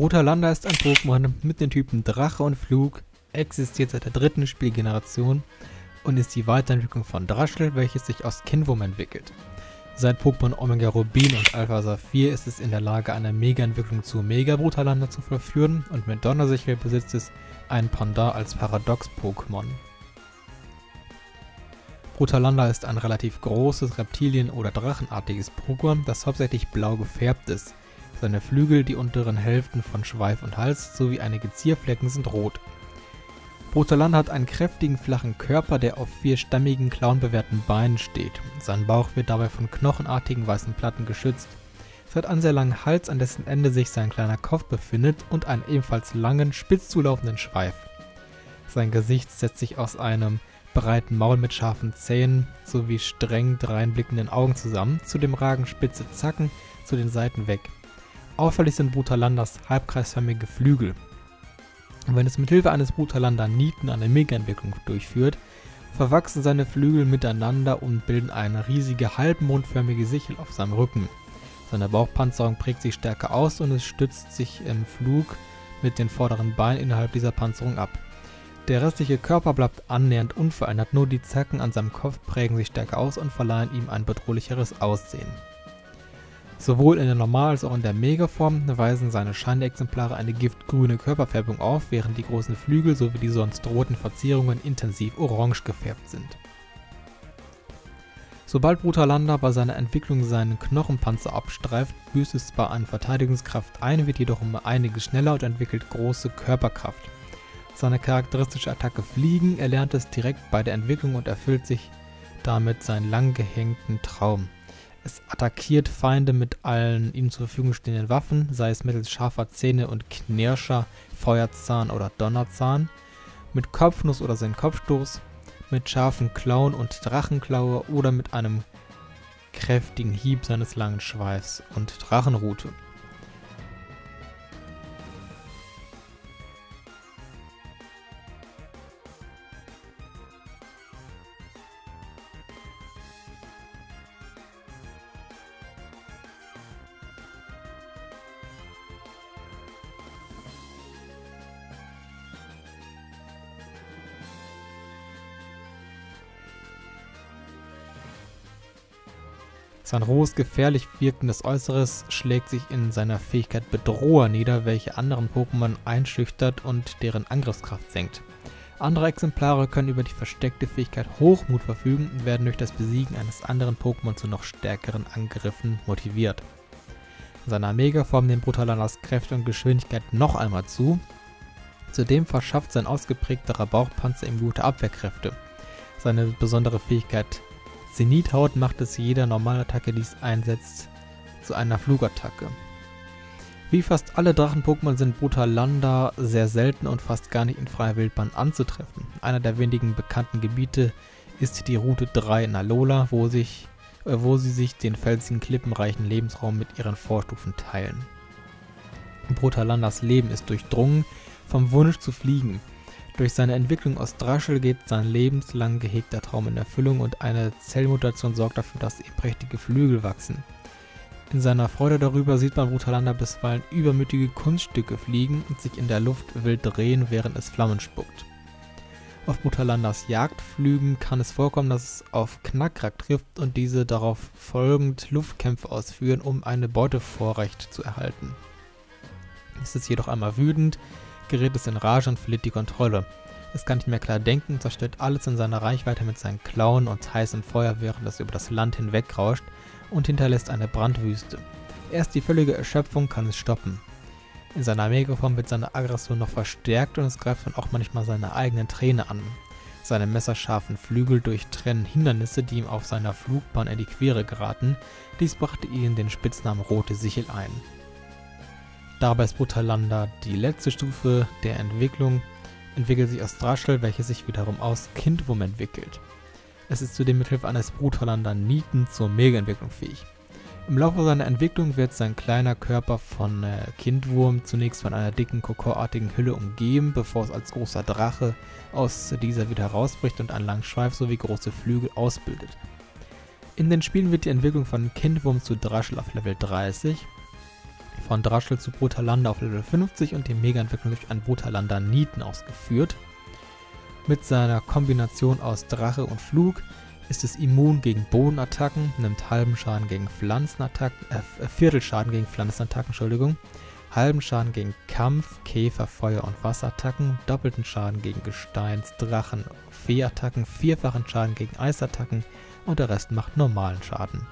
Brutalanda ist ein Pokémon mit den Typen Drache und Flug, existiert seit der dritten Spielgeneration und ist die Weiterentwicklung von Draschel, welches sich aus Kinwurm entwickelt. Seit Pokémon Omega Rubin und Alpha Saphir ist es in der Lage, eine Mega-Entwicklung zu Mega Brutalanda zu verführen und mit Donnersichel besitzt es ein Pendant als Paradox-Pokémon. Brutalanda ist ein relativ großes Reptilien- oder Drachenartiges Pokémon, das hauptsächlich blau gefärbt ist. Seine Flügel, die unteren Hälften von Schweif und Hals sowie einige Zierflecken sind rot. Brutalanda hat einen kräftigen flachen Körper, der auf vier stämmigen, klauenbewehrten Beinen steht. Sein Bauch wird dabei von knochenartigen weißen Platten geschützt. Es hat einen sehr langen Hals, an dessen Ende sich sein kleiner Kopf befindet und einen ebenfalls langen, spitz zulaufenden Schweif. Sein Gesicht setzt sich aus einem breiten Maul mit scharfen Zähnen sowie streng dreinblickenden Augen zusammen, zudem ragen spitze Zacken zu den Seiten weg. Auffällig sind Brutalandas halbkreisförmige Flügel. Wenn es mithilfe eines Brutalanda Nieten eine Mega-Entwicklung durchführt, verwachsen seine Flügel miteinander und bilden eine riesige halbmondförmige Sichel auf seinem Rücken. Seine Bauchpanzerung prägt sich stärker aus und es stützt sich im Flug mit den vorderen Beinen innerhalb dieser Panzerung ab. Der restliche Körper bleibt annähernd unverändert, nur die Zacken an seinem Kopf prägen sich stärker aus und verleihen ihm ein bedrohlicheres Aussehen. Sowohl in der Normal- als auch in der Megaform weisen seine Scheinexemplare eine giftgrüne Körperfärbung auf, während die großen Flügel sowie die sonst roten Verzierungen intensiv orange gefärbt sind. Sobald Brutalanda bei seiner Entwicklung seinen Knochenpanzer abstreift, büßt es zwar an Verteidigungskraft ein, wird jedoch um einiges schneller und entwickelt große Körperkraft. Seine charakteristische Attacke Fliegen erlernt es direkt bei der Entwicklung und erfüllt sich damit seinen lang gehängten Traum. Es attackiert Feinde mit allen ihm zur Verfügung stehenden Waffen, sei es mittels scharfer Zähne und Knirscher, Feuerzahn oder Donnerzahn, mit Kopfnuss oder seinen Kopfstoß, mit scharfen Klauen und Drachenklaue oder mit einem kräftigen Hieb seines langen Schweifs und Drachenrute. Sein rohes, gefährlich wirkendes Äußeres schlägt sich in seiner Fähigkeit Bedroher nieder, welche anderen Pokémon einschüchtert und deren Angriffskraft senkt. Andere Exemplare können über die versteckte Fähigkeit Hochmut verfügen und werden durch das Besiegen eines anderen Pokémon zu noch stärkeren Angriffen motiviert. In seiner Megaform nehmen Brutalandas Kräfte und Geschwindigkeit noch einmal zu. Zudem verschafft sein ausgeprägterer Bauchpanzer ihm gute Abwehrkräfte. Seine besondere Fähigkeit Zenithaut macht es jeder Normalattacke, die es einsetzt, zu einer Flugattacke. Wie fast alle Drachen-Pokémon sind Brutalanda sehr selten und fast gar nicht in freier Wildbahn anzutreffen. Einer der wenigen bekannten Gebiete ist die Route 3 in Alola, wo, sich, äh, wo sie sich den felsigen, klippenreichen Lebensraum mit ihren Vorstufen teilen. Brutalandas Leben ist durchdrungen vom Wunsch zu fliegen. Durch seine Entwicklung aus Draschel geht sein lebenslang gehegter Traum in Erfüllung und eine Zellmutation sorgt dafür, dass ihm prächtige Flügel wachsen. In seiner Freude darüber sieht man Brutalander bisweilen übermütige Kunststücke fliegen und sich in der Luft wild drehen, während es Flammen spuckt. Auf Brutalanders Jagdflügen kann es vorkommen, dass es auf Knackrak trifft und diese darauf folgend Luftkämpfe ausführen, um eine Beutevorrecht zu erhalten. Ist es jedoch einmal wütend, gerät es in Rage und verliert die Kontrolle. Es kann nicht mehr klar denken zerstört alles in seiner Reichweite mit seinen Klauen und heißem Feuer, während es über das Land hinweg rauscht und hinterlässt eine Brandwüste. Erst die völlige Erschöpfung kann es stoppen. In seiner Megaform wird seine Aggression noch verstärkt und es greift dann auch manchmal seine eigenen Träne an. Seine messerscharfen Flügel durchtrennen Hindernisse, die ihm auf seiner Flugbahn in die Quere geraten. Dies brachte ihnen den Spitznamen Rote Sichel ein. Dabei ist Brutalanda die letzte Stufe der Entwicklung, entwickelt sich aus Draschel, welches sich wiederum aus Kindwurm entwickelt. Es ist zudem mithilfe eines Brutalander Nieten zur Mega-Entwicklung fähig. Im Laufe seiner Entwicklung wird sein kleiner Körper von äh, Kindwurm zunächst von einer dicken kokorartigen Hülle umgeben, bevor es als großer Drache aus dieser wieder herausbricht und einen langen Schweif sowie große Flügel ausbildet. In den Spielen wird die Entwicklung von Kindwurm zu Draschel auf Level 30 von Draschel zu Brutalander auf Level 50 und die Mega-Entwicklung durch einen Brutalander Nieten ausgeführt. Mit seiner Kombination aus Drache und Flug ist es immun gegen Bodenattacken, nimmt halben Schaden gegen Pflanzenattacken, äh, Viertelschaden gegen Pflanzenattacken, Entschuldigung, halben Schaden gegen Kampf, Käfer, Feuer- und Wasserattacken, doppelten Schaden gegen Gesteins-, Drachen-, Fee-Attacken, vierfachen Schaden gegen Eisattacken und der Rest macht normalen Schaden.